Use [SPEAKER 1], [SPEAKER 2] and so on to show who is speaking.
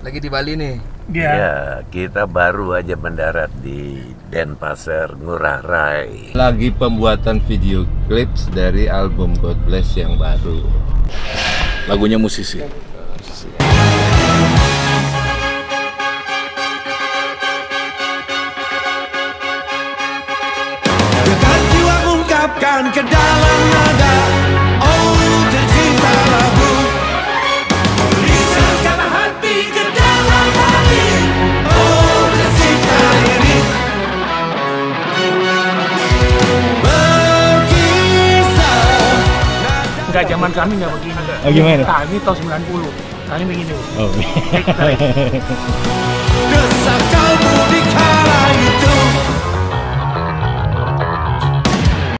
[SPEAKER 1] Lagi di Bali nih.
[SPEAKER 2] Iya.
[SPEAKER 3] Ya, kita baru aja mendarat di Denpasar, Ngurah Rai.
[SPEAKER 4] Lagi pembuatan video clips dari album God Bless yang baru.
[SPEAKER 5] Lagunya musisi.
[SPEAKER 6] Dengan jiwa ungkapkan ke
[SPEAKER 2] Enggak zaman kami enggak begini.
[SPEAKER 7] Oh, gimana?
[SPEAKER 2] Kami tahun 90. Kami begini.
[SPEAKER 7] Oh.
[SPEAKER 6] Desah kalbu di